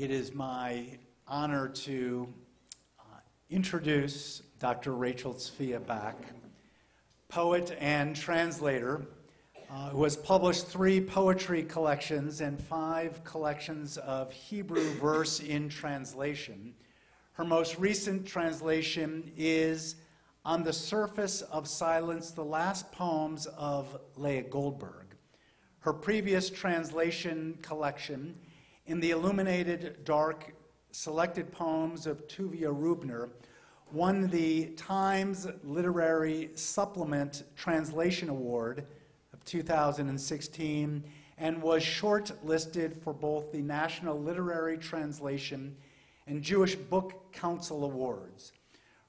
It is my honor to uh, introduce Dr. Rachel Tzvia Back, poet and translator, uh, who has published three poetry collections and five collections of Hebrew verse in translation. Her most recent translation is On the Surface of Silence, the last poems of Leah Goldberg. Her previous translation collection, In the Illuminated Dark Selected Poems of Tuvia Rubner, won the Times Literary Supplement Translation Award of 2016 and was shortlisted for both the National Literary Translation and Jewish Book Council Awards.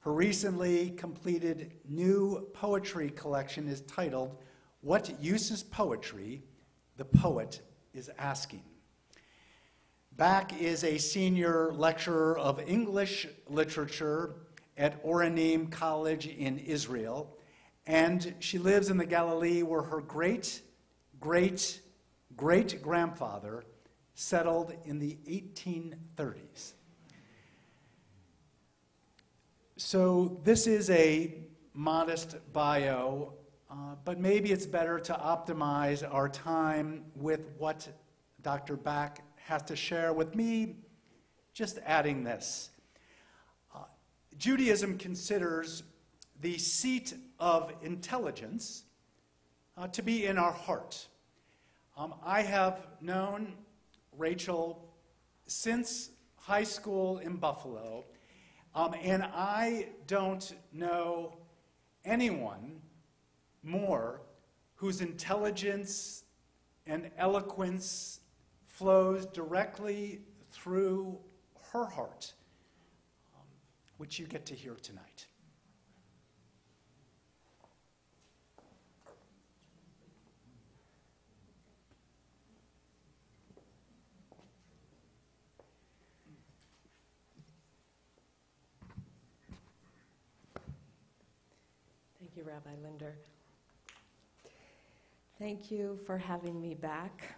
Her recently completed new poetry collection is titled What Use is Poetry? the poet is asking. Back is a senior lecturer of English literature at Oranim College in Israel, and she lives in the Galilee where her great, great, great grandfather settled in the 1830s. So, this is a modest bio uh, but maybe it's better to optimize our time with what Dr. Back has to share with me, just adding this. Uh, Judaism considers the seat of intelligence uh, to be in our heart. Um, I have known Rachel since high school in Buffalo, um, and I don't know anyone more whose intelligence and eloquence flows directly through her heart, um, which you get to hear tonight. Thank you, Rabbi Linder. Thank you for having me back.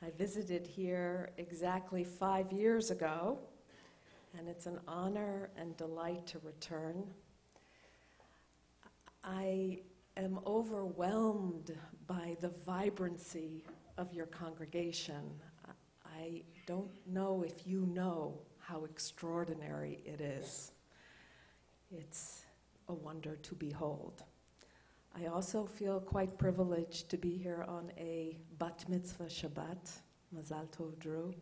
I visited here exactly five years ago, and it's an honor and delight to return. I am overwhelmed by the vibrancy of your congregation. I don't know if you know how extraordinary it is. It's a wonder to behold. I also feel quite privileged to be here on a Bat Mitzvah Shabbat, Mazal Tov Drew.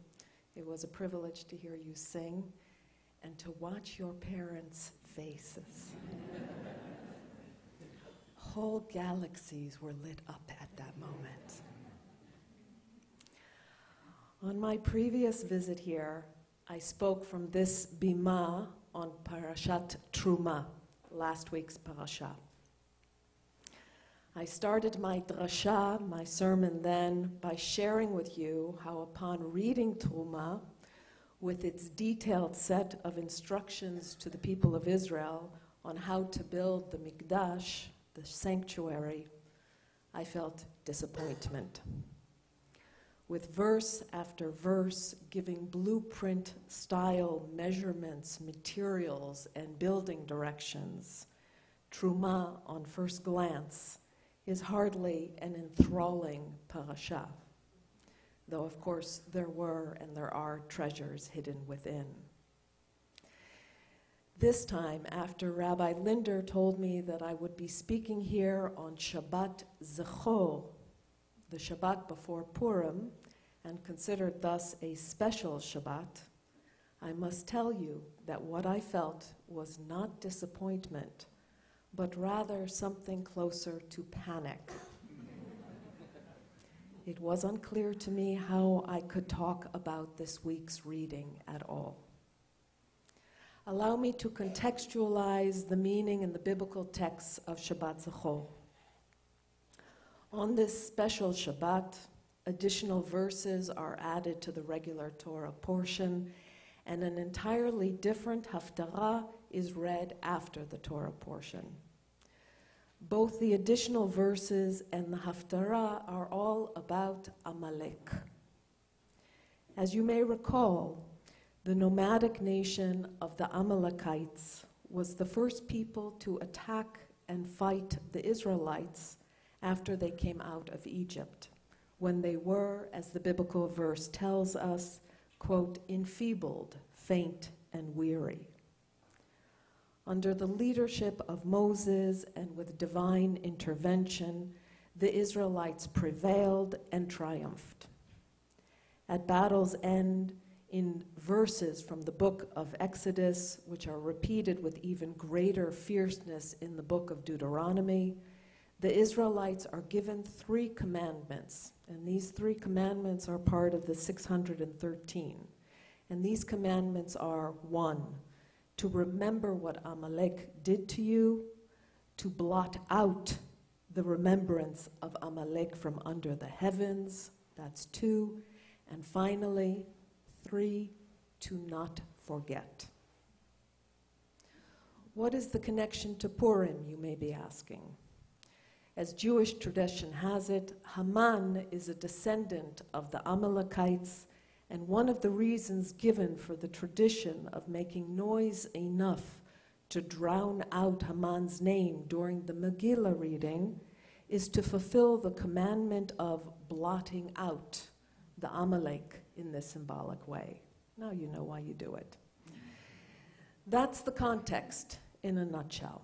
It was a privilege to hear you sing and to watch your parents' faces. Whole galaxies were lit up at that moment. On my previous visit here, I spoke from this bima on Parashat Truma, last week's parasha. I started my drasha, my sermon then, by sharing with you how upon reading Truma, with its detailed set of instructions to the people of Israel on how to build the Mikdash, the sanctuary, I felt disappointment. With verse after verse giving blueprint style measurements, materials, and building directions, Truma, on first glance, is hardly an enthralling parasha, though of course there were and there are treasures hidden within. This time, after Rabbi Linder told me that I would be speaking here on Shabbat Zechor, the Shabbat before Purim, and considered thus a special Shabbat, I must tell you that what I felt was not disappointment but rather something closer to panic. it was unclear to me how I could talk about this week's reading at all. Allow me to contextualize the meaning in the biblical texts of Shabbat Zechor. On this special Shabbat, additional verses are added to the regular Torah portion, and an entirely different haftarah is read after the Torah portion. Both the additional verses and the Haftarah are all about Amalek. As you may recall, the nomadic nation of the Amalekites was the first people to attack and fight the Israelites after they came out of Egypt, when they were, as the biblical verse tells us, quote, enfeebled, faint, and weary. Under the leadership of Moses and with divine intervention, the Israelites prevailed and triumphed. At battle's end, in verses from the book of Exodus, which are repeated with even greater fierceness in the book of Deuteronomy, the Israelites are given three commandments, and these three commandments are part of the 613. And these commandments are one, to remember what Amalek did to you, to blot out the remembrance of Amalek from under the heavens, that's two, and finally, three, to not forget. What is the connection to Purim, you may be asking? As Jewish tradition has it, Haman is a descendant of the Amalekites and one of the reasons given for the tradition of making noise enough to drown out Haman's name during the Megillah reading is to fulfill the commandment of blotting out the Amalek in this symbolic way. Now you know why you do it. That's the context in a nutshell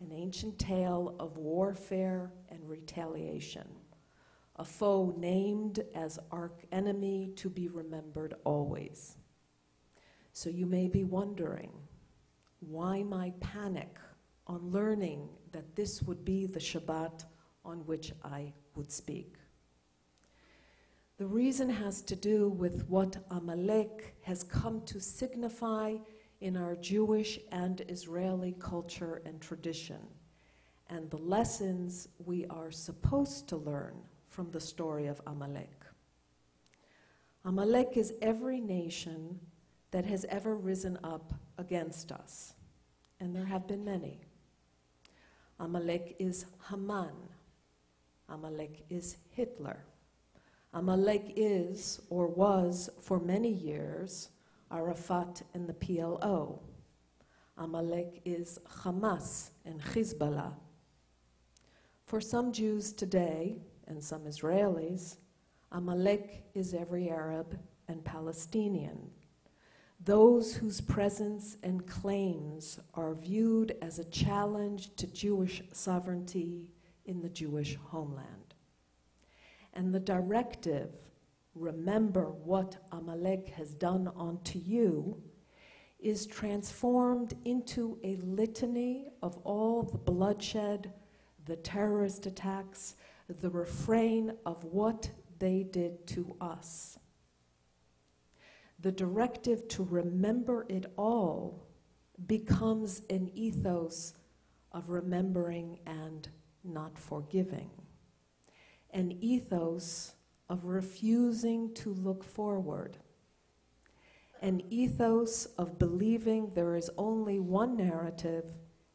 an ancient tale of warfare and retaliation a foe named as arch enemy to be remembered always. So you may be wondering, why my panic on learning that this would be the Shabbat on which I would speak? The reason has to do with what Amalek has come to signify in our Jewish and Israeli culture and tradition, and the lessons we are supposed to learn from the story of Amalek. Amalek is every nation that has ever risen up against us, and there have been many. Amalek is Haman. Amalek is Hitler. Amalek is, or was for many years, Arafat and the PLO. Amalek is Hamas and Hezbollah. For some Jews today, and some Israelis, Amalek is every Arab and Palestinian, those whose presence and claims are viewed as a challenge to Jewish sovereignty in the Jewish homeland. And the directive, remember what Amalek has done unto you, is transformed into a litany of all the bloodshed, the terrorist attacks, the refrain of what they did to us. The directive to remember it all becomes an ethos of remembering and not forgiving, an ethos of refusing to look forward, an ethos of believing there is only one narrative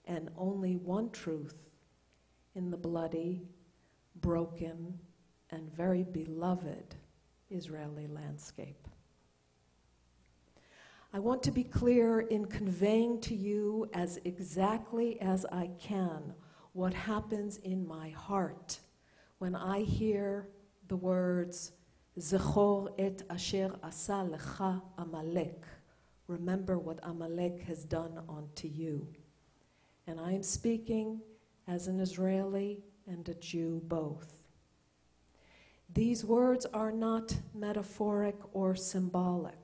and only one truth in the bloody broken, and very beloved Israeli landscape. I want to be clear in conveying to you as exactly as I can what happens in my heart when I hear the words, Zechor et asher asa lecha Amalek. Remember what Amalek has done unto you. And I am speaking as an Israeli and a Jew both. These words are not metaphoric or symbolic.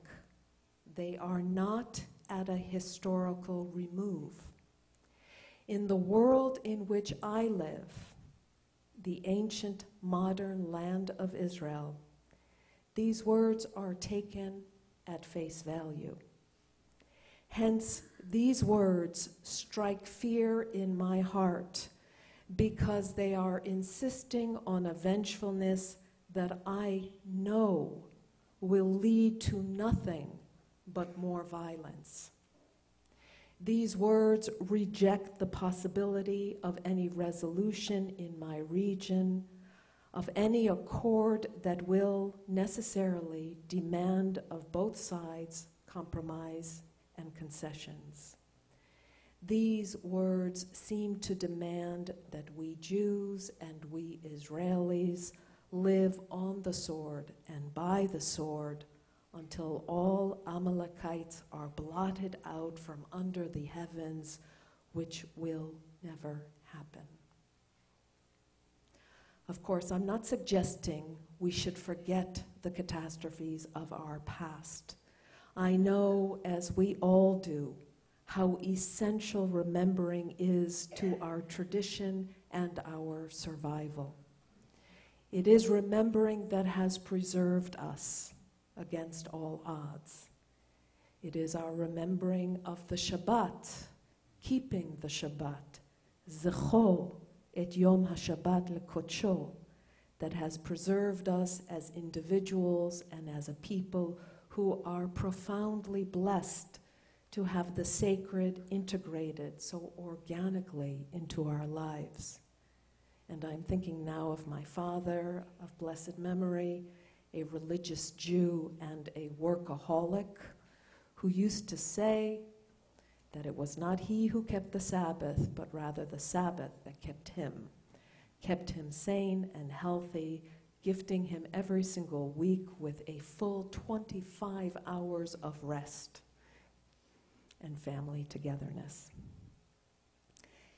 They are not at a historical remove. In the world in which I live, the ancient modern land of Israel, these words are taken at face value. Hence, these words strike fear in my heart because they are insisting on a vengefulness that I know will lead to nothing but more violence. These words reject the possibility of any resolution in my region, of any accord that will necessarily demand of both sides compromise and concessions. These words seem to demand that we Jews and we Israelis live on the sword and by the sword until all Amalekites are blotted out from under the heavens, which will never happen. Of course, I'm not suggesting we should forget the catastrophes of our past. I know, as we all do, how essential remembering is to our tradition and our survival. It is remembering that has preserved us against all odds. It is our remembering of the Shabbat, keeping the Shabbat, Zechor et Yom HaShabbat lekodsho, that has preserved us as individuals and as a people who are profoundly blessed to have the sacred integrated so organically into our lives. And I'm thinking now of my father of blessed memory, a religious Jew and a workaholic, who used to say that it was not he who kept the Sabbath, but rather the Sabbath that kept him, kept him sane and healthy, gifting him every single week with a full 25 hours of rest and family togetherness.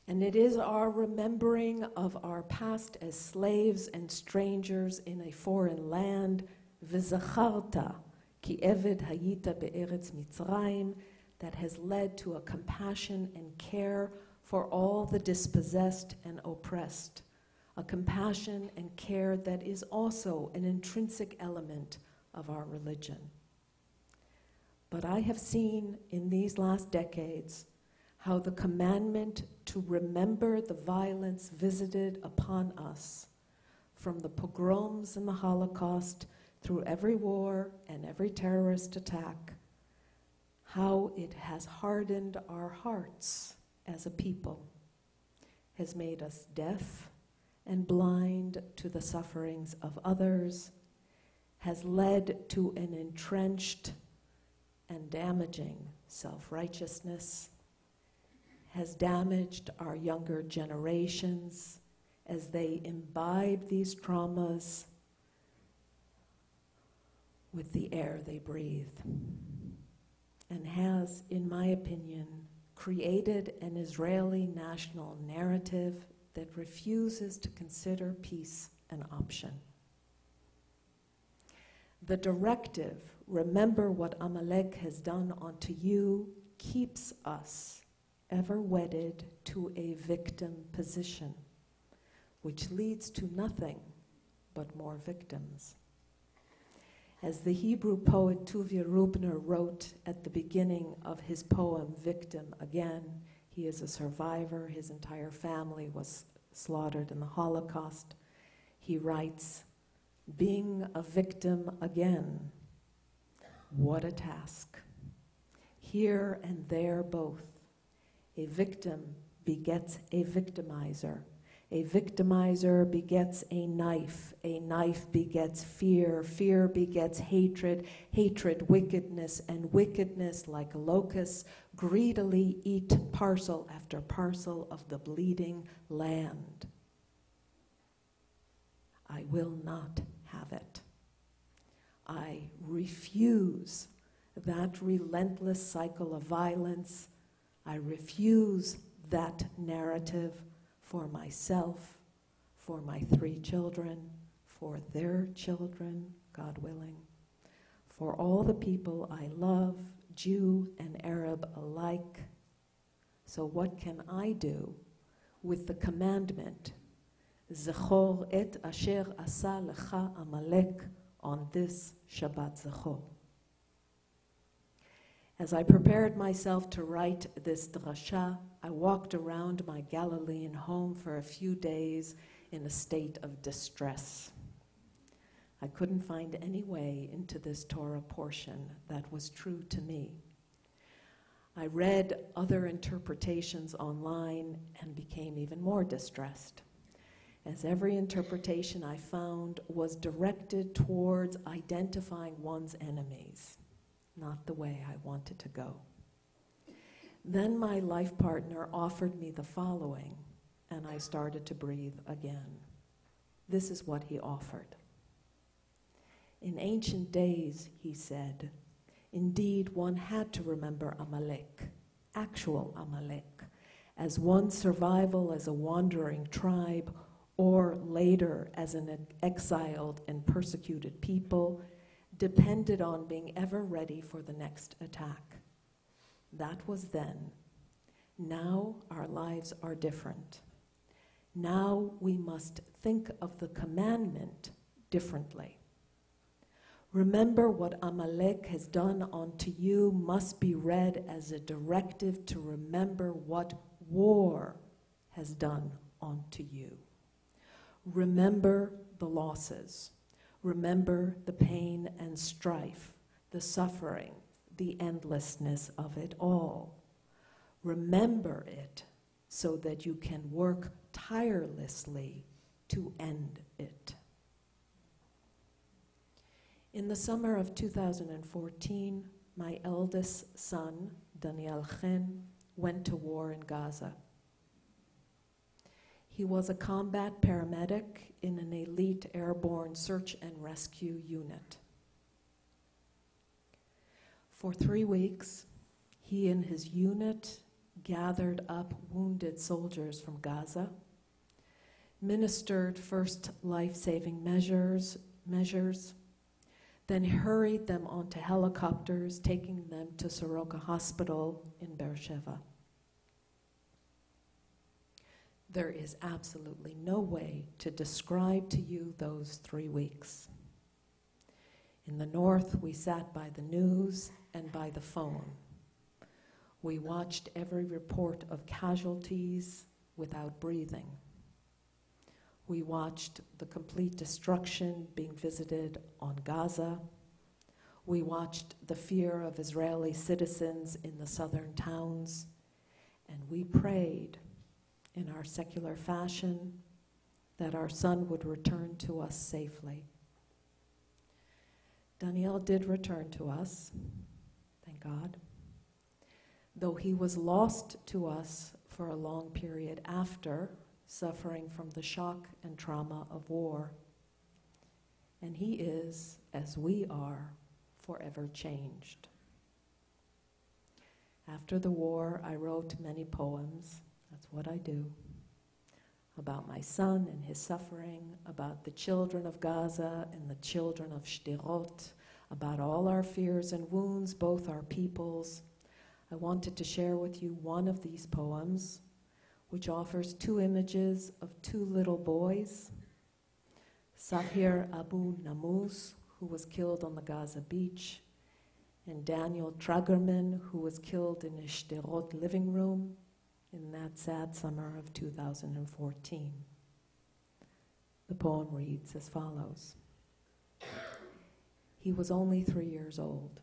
And it is our remembering of our past as slaves and strangers in a foreign land, v'zacharta, ki eved hayita be'eretz Mitzrayim, that has led to a compassion and care for all the dispossessed and oppressed, a compassion and care that is also an intrinsic element of our religion. But I have seen in these last decades how the commandment to remember the violence visited upon us from the pogroms and the Holocaust through every war and every terrorist attack, how it has hardened our hearts as a people, has made us deaf and blind to the sufferings of others, has led to an entrenched and damaging self righteousness, has damaged our younger generations as they imbibe these traumas with the air they breathe, and has, in my opinion, created an Israeli national narrative that refuses to consider peace an option. The directive, remember what Amalek has done unto you, keeps us ever wedded to a victim position, which leads to nothing but more victims. As the Hebrew poet Tuvia Rubner wrote at the beginning of his poem, Victim Again, he is a survivor, his entire family was slaughtered in the Holocaust. He writes, Being a victim again, what a task. Here and there both a victim begets a victimizer. A victimizer begets a knife. A knife begets fear. Fear begets hatred. Hatred, wickedness. And wickedness, like locusts, greedily eat parcel after parcel of the bleeding land. I will not refuse that relentless cycle of violence I refuse that narrative for myself, for my three children, for their children, God willing, for all the people I love, Jew and Arab alike. So, what can I do with the commandment, Zechor et asher asa lecha Amalek, on this Shabbat Zechor? As I prepared myself to write this drasha, I walked around my Galilean home for a few days in a state of distress. I couldn't find any way into this Torah portion that was true to me. I read other interpretations online and became even more distressed. As every interpretation I found was directed towards identifying one's enemies, not the way I wanted to go. Then my life partner offered me the following, and I started to breathe again. This is what he offered. In ancient days, he said, indeed one had to remember Amalek, actual Amalek, as one's survival as a wandering tribe or later as an exiled and persecuted people depended on being ever ready for the next attack. That was then. Now our lives are different. Now we must think of the commandment differently. Remember what Amalek has done unto you must be read as a directive to remember what war has done unto you. Remember the losses. Remember the pain and strife, the suffering, the endlessness of it all. Remember it so that you can work tirelessly to end it. In the summer of 2014, my eldest son, Daniel Chen, went to war in Gaza. He was a combat paramedic in an elite airborne search and rescue unit. For three weeks, he and his unit gathered up wounded soldiers from Gaza, ministered first life saving measures, measures, then hurried them onto helicopters, taking them to Soroka Hospital in Beersheba. There is absolutely no way to describe to you those three weeks. In the north, we sat by the news and by the phone. We watched every report of casualties without breathing. We watched the complete destruction being visited on Gaza. We watched the fear of Israeli citizens in the southern towns. And we prayed in our secular fashion, that our son would return to us safely. Daniel did return to us, thank God, though he was lost to us for a long period after, suffering from the shock and trauma of war. And he is, as we are, forever changed. After the war, I wrote many poems that's what I do. About my son and his suffering, about the children of Gaza and the children of Sderot, about all our fears and wounds, both our peoples. I wanted to share with you one of these poems, which offers two images of two little boys Sahir Abu Namuz, who was killed on the Gaza beach, and Daniel Tragerman, who was killed in a Sderot living room in that sad summer of 2014. The poem reads as follows He was only three years old.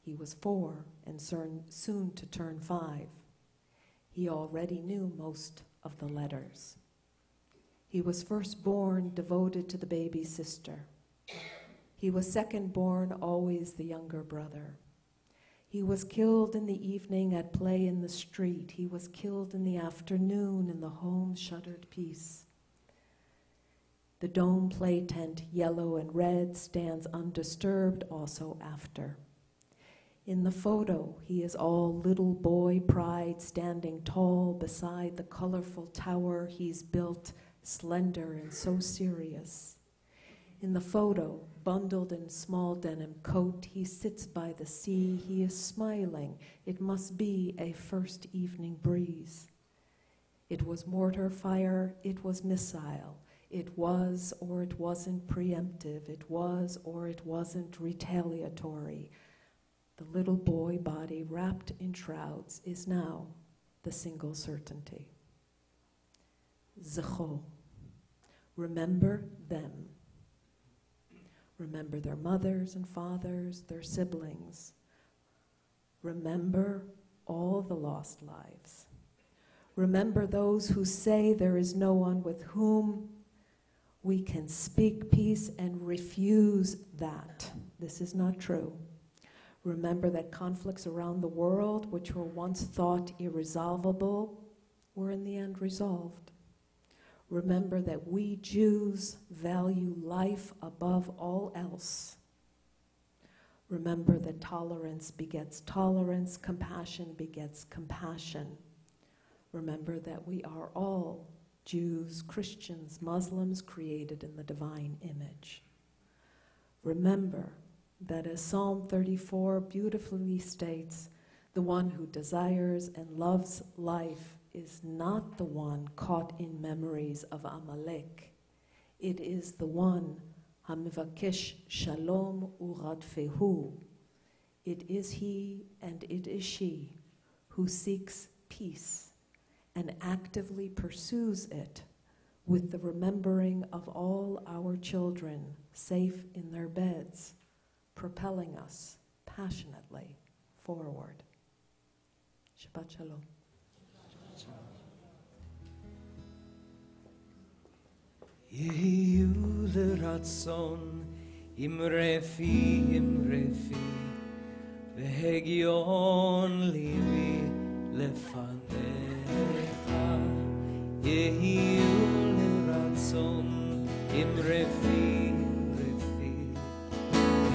He was four and soon to turn five. He already knew most of the letters. He was first born devoted to the baby sister. He was second born, always the younger brother. He was killed in the evening at play in the street. He was killed in the afternoon in the home shuttered peace. The dome play tent, yellow and red, stands undisturbed also after. In the photo, he is all little boy pride, standing tall beside the colorful tower he's built, slender and so serious. In the photo, bundled in small denim coat, he sits by the sea. He is smiling. It must be a first evening breeze. It was mortar fire, it was missile. It was or it wasn't preemptive. It was or it wasn't retaliatory. The little boy body wrapped in shrouds is now the single certainty. Zecho. Remember them Remember their mothers and fathers, their siblings. Remember all the lost lives. Remember those who say there is no one with whom we can speak peace and refuse that. This is not true. Remember that conflicts around the world, which were once thought irresolvable, were in the end resolved. Remember that we Jews value life above all else. Remember that tolerance begets tolerance, compassion begets compassion. Remember that we are all Jews, Christians, Muslims created in the divine image. Remember that as Psalm 34 beautifully states, the one who desires and loves life is not the one caught in memories of Amalek. It is the one Hamivakesh Shalom Uradfehu. It is he and it is she who seeks peace and actively pursues it with the remembering of all our children safe in their beds, propelling us passionately forward. Shabbat Shalom. יהיו לרצון אמרפי אמרפי והגיון ליבי לפניך יהיו לרצון אמרפי אמרפי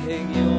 והגיון